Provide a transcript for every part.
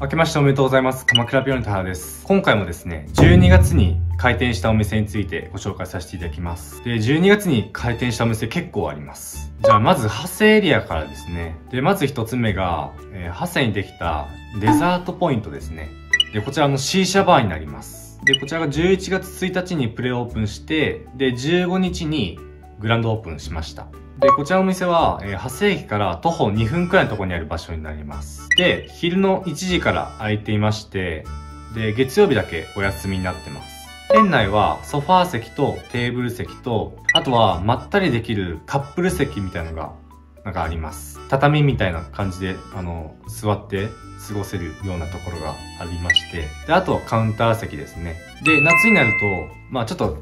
明けましておめでとうございます。鎌倉ピオの田原です。今回もですね、12月に開店したお店についてご紹介させていただきます。で、12月に開店したお店結構あります。じゃあまず、ハセエリアからですね。で、まず一つ目が、えー、ハセにできたデザートポイントですね。で、こちらの C 社バーになります。で、こちらが11月1日にプレオープンして、で、15日にグランドオープンしました。で、こちらのお店は、えー、発生駅から徒歩2分くらいのところにある場所になります。で、昼の1時から空いていまして、で、月曜日だけお休みになってます。店内はソファー席とテーブル席と、あとはまったりできるカップル席みたいなのが、なんかあります。畳みたいな感じで、あの、座って過ごせるようなところがありまして、で、あとカウンター席ですね。で、夏になると、まあちょっと、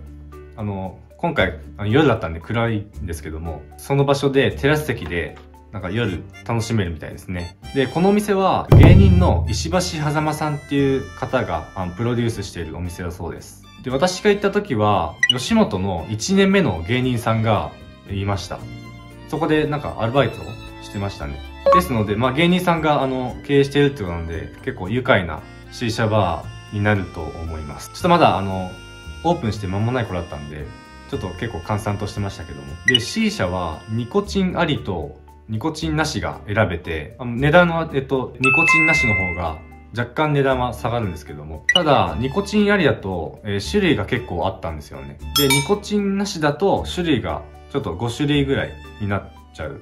あの、今回夜だったんで暗いんですけども、その場所でテラス席でなんか夜楽しめるみたいですね。で、このお店は芸人の石橋狭間さんっていう方があのプロデュースしているお店だそうです。で、私が行った時は、吉本の1年目の芸人さんがいました。そこでなんかアルバイトをしてましたね。ですので、まあ芸人さんがあの経営しているってことなので、結構愉快な C 社バーになると思います。ちょっとまだあの、オープンして間もない頃だったんで、ちょっと結構閑散としてましたけども。で、C 社はニコチンありとニコチンなしが選べて、値段は、えっと、ニコチンなしの方が若干値段は下がるんですけども。ただ、ニコチンありだと、えー、種類が結構あったんですよね。で、ニコチンなしだと種類がちょっと5種類ぐらいになっちゃう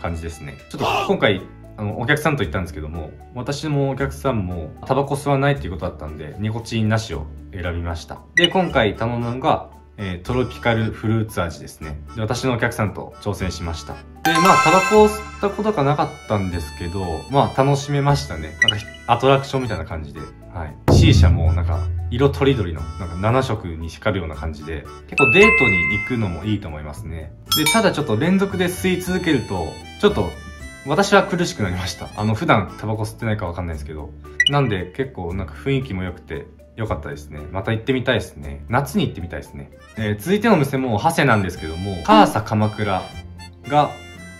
感じですね。ちょっと今回、あの、お客さんと言ったんですけども、私もお客さんもタバコ吸わないっていうことだったんで、ニコチンなしを選びました。で、今回頼んだのが、えー、トロピカルフルーツ味ですね。で、私のお客さんと挑戦しました。で、まあ、タバコを吸ったことがなかったんですけど、まあ、楽しめましたね。なんか、アトラクションみたいな感じで。はい。C 社も、なんか、色とりどりの、なんか7色に光るような感じで、結構デートに行くのもいいと思いますね。で、ただちょっと連続で吸い続けると、ちょっと、私は苦しくなりました。あの、普段タバコ吸ってないかわかんないですけど。なんで、結構なんか雰囲気も良くて、良かったですね。また行ってみたいですね。夏に行ってみたいですね。えー、続いてのお店も、ハセなんですけども、カーサ鎌倉が、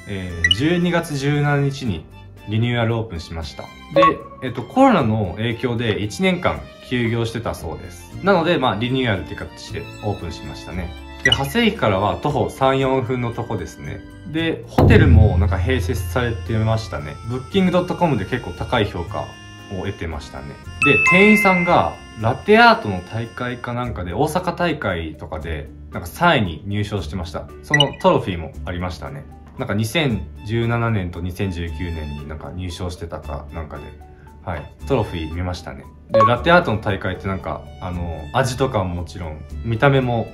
えー、12月17日にリニューアルオープンしました。で、えっと、コロナの影響で1年間休業してたそうです。なので、まあ、リニューアルって形でオープンしましたね。で、長谷駅からは徒歩3、4分のとこですね。で、ホテルもなんか併設されてましたね。ブッキング .com で結構高い評価を得てましたね。で、店員さんがラテアートの大会かなんかで、大阪大会とかで、なんか3位に入賞してました。そのトロフィーもありましたね。なんか2017年と2019年になんか入賞してたかなんかで、はい、トロフィー見ましたね。で、ラテアートの大会ってなんか、あの、味とかももちろん、見た目も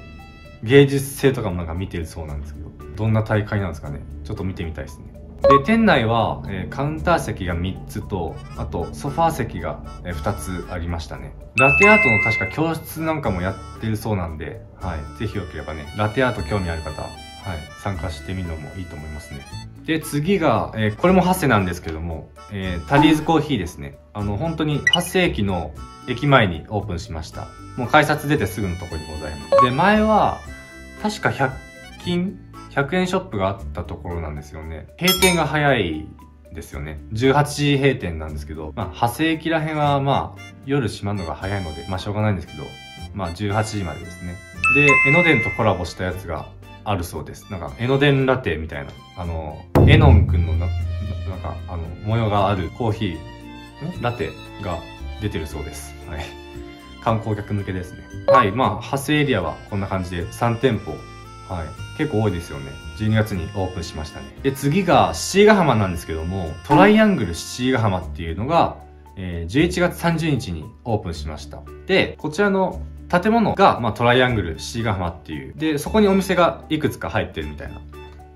芸術性とかもなんか見てるそうなんですけど、どんな大会なんですかね。ちょっと見てみたいですね。で、店内は、えー、カウンター席が3つと、あとソファー席が、えー、2つありましたね。ラテアートの確か教室なんかもやってるそうなんで、はい。ぜひよければね、ラテアート興味ある方、はい。参加してみるのもいいと思いますね。で、次が、えー、これもハセなんですけども、えー、タリーズコーヒーですね。あの、本当にハセ駅の駅前にオープンしました。もう改札出てすぐのとこにございます。で、前は、確か100均100円ショップがあったところなんですよね。閉店が早いですよね。18時閉店なんですけど、まあ、派生駅ら辺はまあ、夜閉まるのが早いので、まあしょうがないんですけど、まあ18時までですね。で、江ノ電とコラボしたやつがあるそうです。なんか、江ノ電ラテみたいな、あの、エノンくんのな、なんか、あの、模様があるコーヒー、ラテが出てるそうです。はい。観光客向けですね。はい。まあ、派生エリアはこんな感じで3店舗はい。結構多いですよね。12月にオープンしましたね。で、次が七ヶ浜なんですけども、トライアングル七ヶ浜っていうのが、えー、11月30日にオープンしました。で、こちらの建物が、まあ、トライアングル七ヶ浜っていう。で、そこにお店がいくつか入ってるみたいな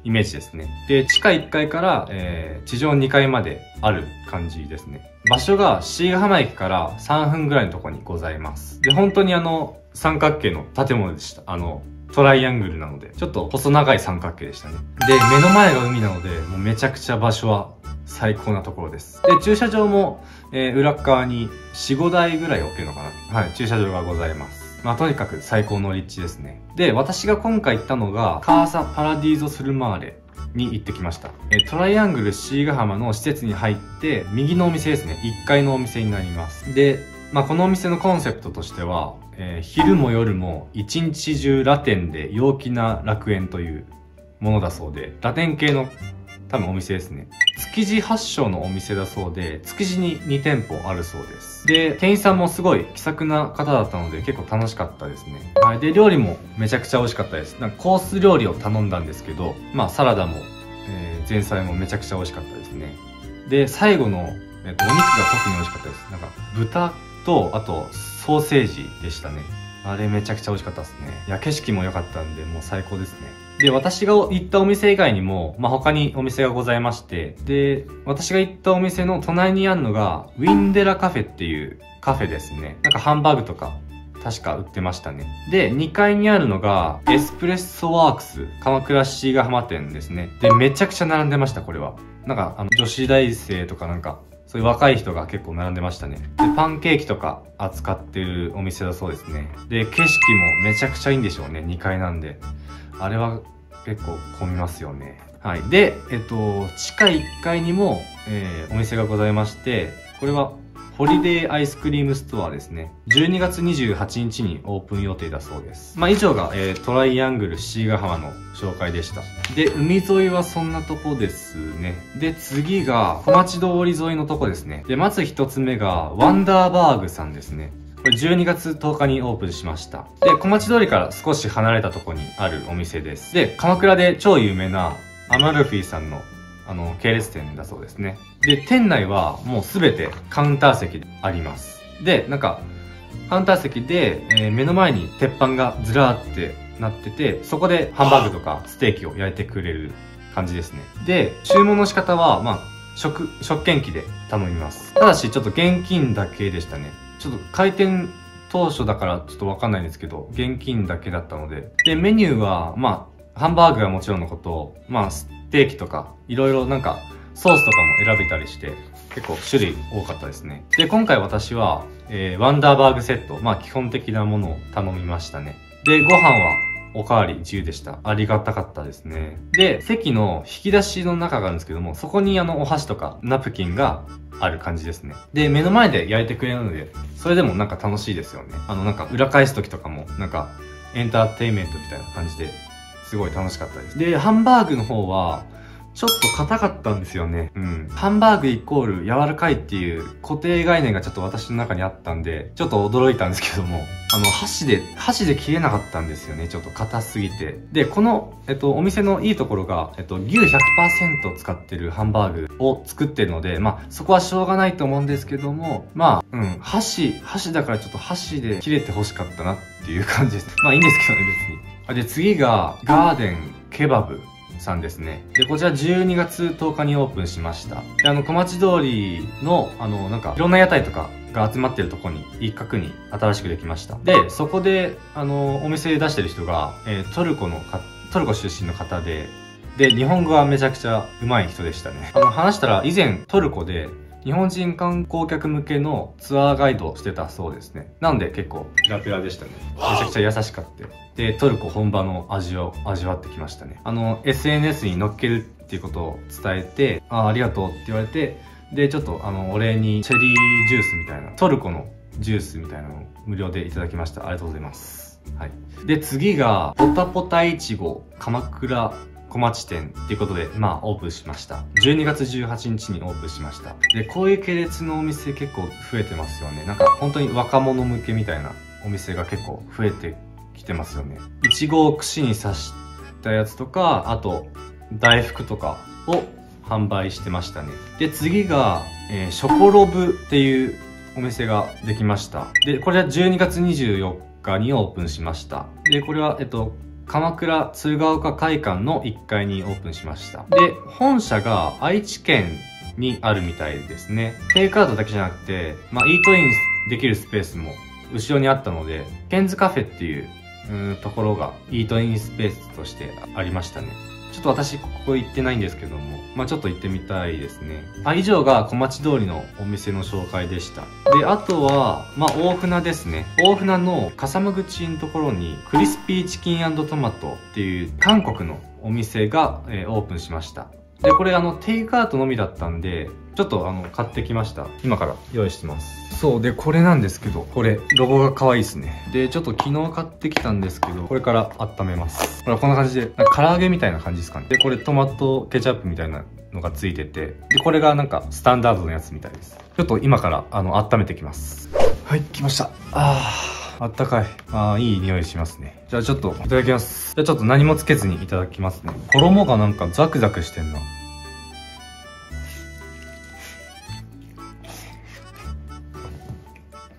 イメージですね。で、地下1階から、えー、地上2階まである感じですね。場所が椎ヶ浜駅から3分ぐらいのとこにございます。で、本当にあの、三角形の建物でした。あの、トライアングルなので、ちょっと細長い三角形でしたね。で、目の前が海なので、もうめちゃくちゃ場所は最高なところです。で、駐車場も、えー、裏側に4、5台ぐらい置けるのかなはい、駐車場がございます。まあ、とにかく最高の立地ですね。で、私が今回行ったのが、カーサパラディーゾスルマーレに行ってきました。えトライアングル C ヶ浜の施設に入って、右のお店ですね。1階のお店になります。で、まあ、このお店のコンセプトとしては、えー、昼も夜も一日中ラテンで陽気な楽園というものだそうで、ラテン系の多分お店ですね。築地発祥のお店だそうで、築地に2店舗あるそうです。で、店員さんもすごい気さくな方だったので結構楽しかったですね。はい。で、料理もめちゃくちゃ美味しかったです。なんかコース料理を頼んだんですけど、まあサラダも、えー、前菜もめちゃくちゃ美味しかったですね。で、最後の、えっ、と、お肉が特に美味しかったです。なんか豚と、あとソーセージでしたね。あれめちゃくちゃ美味しかったですね。いや、景色も良かったんで、もう最高ですね。で、私が行ったお店以外にも、まあ、他にお店がございまして、で、私が行ったお店の隣にあるのが、ウィンデラカフェっていうカフェですね。なんかハンバーグとか、確か売ってましたね。で、2階にあるのが、エスプレッソワークス、鎌倉市ヶ浜店ですね。で、めちゃくちゃ並んでました、これは。なんか、あの、女子大生とかなんか、そういう若い人が結構並んでましたね。で、パンケーキとか扱ってるお店だそうですね。で、景色もめちゃくちゃいいんでしょうね、2階なんで。あれは結構混みますよね。はい。で、えっと、地下1階にも、えー、お店がございまして、これはホリデーアイスクリームストアですね。12月28日にオープン予定だそうです。まあ以上が、えー、トライアングル七里ヶ浜の紹介でした。で、海沿いはそんなとこですね。で、次が小町通り沿いのとこですね。で、まず一つ目がワンダーバーグさんですね。これ12月10日にオープンしました。で、小町通りから少し離れたとこにあるお店です。で、鎌倉で超有名なアマルフィさんのあの、系列店だそうですね。で、店内はもうすべてカウンター席であります。で、なんか、カウンター席で、えー、目の前に鉄板がずらーってなってて、そこでハンバーグとかステーキを焼いてくれる感じですね。で、注文の仕方は、まあ、食、食券機で頼みます。ただし、ちょっと現金だけでしたね。ちょっと開店当初だからちょっとわかんないんですけど、現金だけだったので。で、メニューは、まあ、ハンバーグはもちろんのこと、まあ、ステーキとか、いろいろなんか、ソースとかも選べたりして、結構種類多かったですね。で、今回私は、えー、ワンダーバーグセット、まあ基本的なものを頼みましたね。で、ご飯はおかわり自由でした。ありがたかったですね。で、席の引き出しの中があるんですけども、そこにあのお箸とかナプキンがある感じですね。で、目の前で焼いてくれるので、それでもなんか楽しいですよね。あのなんか裏返す時とかも、なんかエンターテインメントみたいな感じで、すごい楽しかったです。で、ハンバーグの方は、ちょっと硬かったんですよね。うん。ハンバーグイコール柔らかいっていう固定概念がちょっと私の中にあったんで、ちょっと驚いたんですけども、あの、箸で、箸で切れなかったんですよね。ちょっと硬すぎて。で、この、えっと、お店のいいところが、えっと、牛100%使ってるハンバーグを作ってるので、まあ、そこはしょうがないと思うんですけども、まあ、うん、箸、箸だからちょっと箸で切れて欲しかったなっていう感じです。まあ、いいんですけどね、別に。あで、次が、ガーデンケバブ。さんですね。で、こちら12月10日にオープンしました。で、あの、小町通りの、あの、なんか、いろんな屋台とかが集まってるとこに、一角に新しくできました。で、そこで、あの、お店出してる人が、えー、トルコのか、トルコ出身の方で、で、日本語はめちゃくちゃ上手い人でしたね。あの、話したら以前トルコで日本人観光客向けのツアーガイドをしてたそうですね。なんで結構ペラペラでしたね。めちゃくちゃ優しかった。で、トルコ本場の味を味わってきましたね。あの、SNS に載っけるっていうことを伝えて、ああ、ありがとうって言われて、で、ちょっとあの、お礼にチェリージュースみたいな、トルコのジュースみたいなのを無料でいただきました。ありがとうございます。はい。で、次が、ポタポタいちご鎌倉小町店っていうことで、まあ、オープンしました。12月18日にオープンしました。で、こういう系列のお店結構増えてますよね。なんか、本当に若者向けみたいなお店が結構増えてきてますよね。いちごを串に刺したやつとか、あと、大福とかを販売してましたね。で、次が、えー、ショコロブっていうお店ができました。で、これは12月24日にオープンしました。で、これは、えっと、鎌倉鶴岡会館の1階にオープンしました。で、本社が愛知県にあるみたいですね。テイクアウトだけじゃなくて、まあ、イートインできるスペースも後ろにあったので、ケンズカフェっていううところがイートインスペースとしてありましたね。ちょっと私ここ行ってないんですけども、まあちょっと行ってみたいですね。あ、以上が小町通りのお店の紹介でした。で、あとは、まあ大船ですね。大船の笠間口のところに、クリスピーチキントマトっていう韓国のお店が、えー、オープンしました。で、これあの、テイクアウトのみだったんで、ちょっとあの、買ってきました。今から用意してます。そう、で、これなんですけど、これ、ロゴが可愛いですね。で、ちょっと昨日買ってきたんですけど、これから温めます。これこんな感じで、唐揚げみたいな感じですかね。で、これトマトケチャップみたいなのがついてて、で、これがなんかスタンダードのやつみたいです。ちょっと今から、あの、温めてきます。はい、来ました。あー、あったかい。あー、いい匂いしますね。じゃあちょっと、いただきます。じゃあちょっと何もつけずにいただきますね。衣がなんかザクザクしてんな。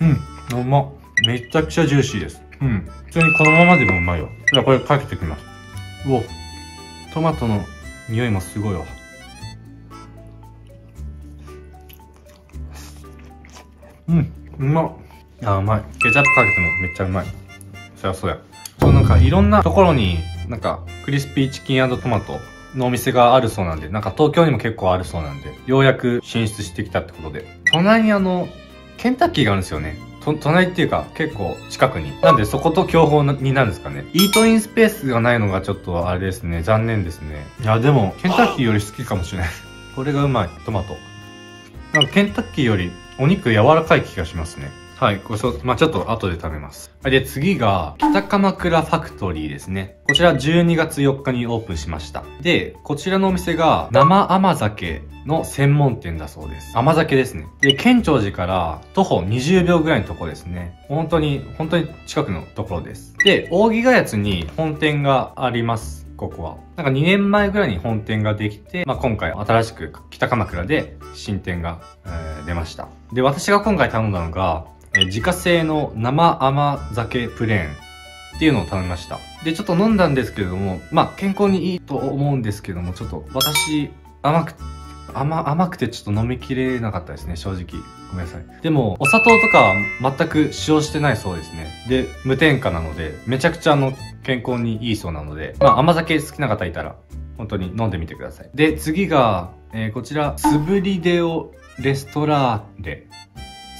うん、うまめちゃくちゃジューシーです。うん。普通にこのままでもうまいよ。じゃあこれかけてきます。うお、トマトの匂いもすごいわ。うん、うまっ。あ、うまい。ケチャップかけてもめっちゃうまい。そりゃそうや。そうなんかいろんなところになんかクリスピーチキントマトのお店があるそうなんで、なんか東京にも結構あるそうなんで、ようやく進出してきたってことで。隣にあの、ケンタッキーがあるんですよね。と、隣っていうか結構近くに。なんでそこと競合になるんですかね。イートインスペースがないのがちょっとあれですね。残念ですね。いや、でも、ケンタッキーより好きかもしれない。これがうまい。トマト。なんかケンタッキーよりお肉柔らかい気がしますね。はい、ごちそう、まあ、ちょっと後で食べます。で、次が、北鎌倉ファクトリーですね。こちら12月4日にオープンしました。で、こちらのお店が、生甘酒の専門店だそうです。甘酒ですね。で、県庁寺から徒歩20秒ぐらいのとこですね。本当に、本当に近くのところです。で、扇ヶ谷に本店があります。ここは。なんか2年前ぐらいに本店ができて、まあ、今回新しく北鎌倉で新店が、えー、出ました。で、私が今回頼んだのが、え自家製の生甘酒プレーンっていうのを頼みました。で、ちょっと飲んだんですけれども、まあ、健康にいいと思うんですけども、ちょっと私、甘く、甘、甘くてちょっと飲みきれなかったですね、正直。ごめんなさい。でも、お砂糖とかは全く使用してないそうですね。で、無添加なので、めちゃくちゃあの、健康にいいそうなので、まあ、甘酒好きな方いたら、本当に飲んでみてください。で、次が、えー、こちら、スブリデオレストラーレ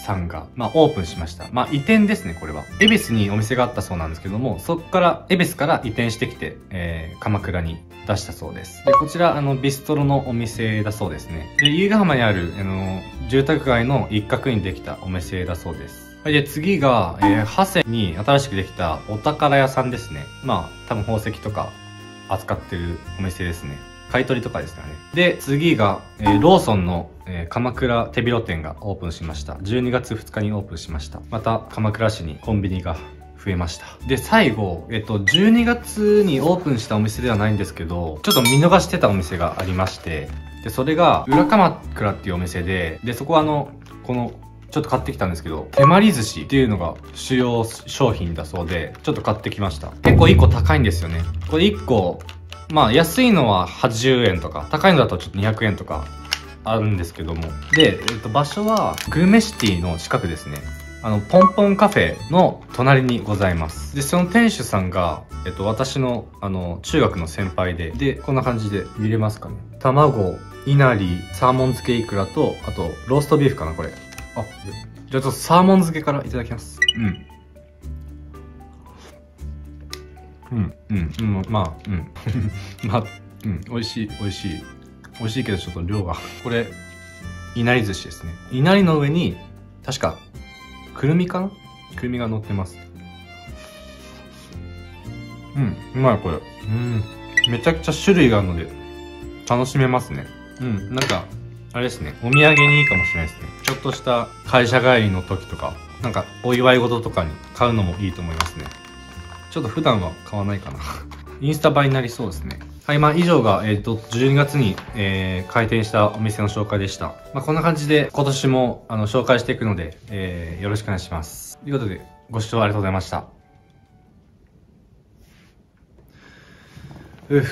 さんが、まあ、オープンしました。まあ、移転ですね、これは。恵比寿にお店があったそうなんですけども、そこから、恵比寿から移転してきて、えー、鎌倉に出したそうです。で、こちら、あの、ビストロのお店だそうですね。で、由比ヶ浜にある、あの、住宅街の一角にできたお店だそうです。で、次が、えー、長谷に新しくできたお宝屋さんですね。まあ、多分宝石とか扱ってるお店ですね。買い取りとかですかね。で、次が、えー、ローソンの、えー、鎌倉手広店がオープンしました。12月2日にオープンしました。また、鎌倉市にコンビニが増えました。で、最後、えっと、12月にオープンしたお店ではないんですけど、ちょっと見逃してたお店がありまして、で、それが、裏鎌倉っていうお店で、で、そこはあの、この、ちょっと買ってきたんですけど、手まり寿司っていうのが主要商品だそうで、ちょっと買ってきました。結構1個高いんですよね。これ1個まあ安いのは80円とか、高いのだとちょっと200円とかあるんですけども。で、えっと、場所はグルメシティの近くですね。あの、ポンポンカフェの隣にございます。で、その店主さんが、えっと、私の、あの、中学の先輩で、で、こんな感じで見れますかね。卵、いなり、サーモン漬けいくらと、あと、ローストビーフかな、これ。あ、じゃあちょっとサーモン漬けからいただきます。うん。うん、うん、まあ、うん。まあ、うん、美味しい、美味しい。美味しいけどちょっと量が。これ、いなり寿司ですね。いなりの上に、確か、くるみかな？くるみが乗ってます。うん、うまいこれ。うん。めちゃくちゃ種類があるので、楽しめますね。うん、なんか、あれですね、お土産にいいかもしれないですね。ちょっとした会社帰りの時とか、なんかお祝い事とかに買うのもいいと思いますね。ちょっと普段は買わないかな。インスタ映えになりそうですね。はい、まあ以上が、えっ、ー、と、12月に、えー、開店したお店の紹介でした。まあこんな感じで今年も、あの、紹介していくので、えー、よろしくお願いします。ということで、ご視聴ありがとうございました。うっ。